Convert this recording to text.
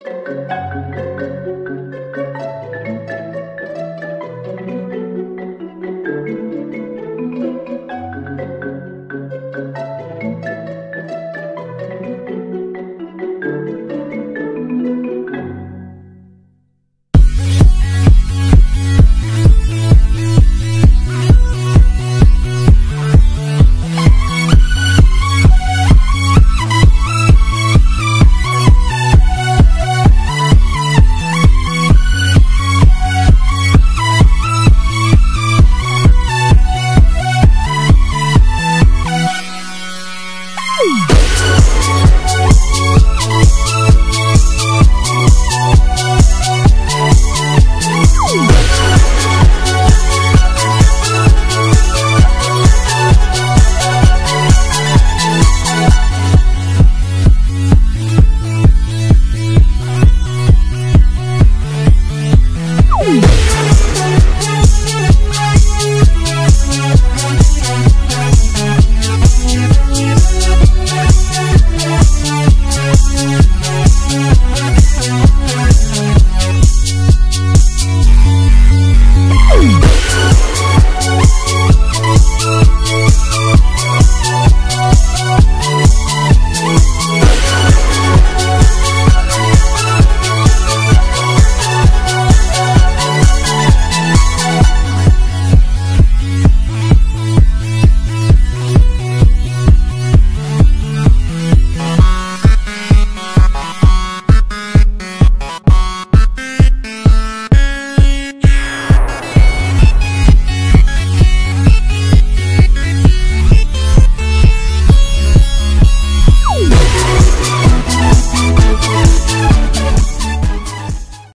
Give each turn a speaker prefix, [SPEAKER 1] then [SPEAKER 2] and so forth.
[SPEAKER 1] Thank you. Woo!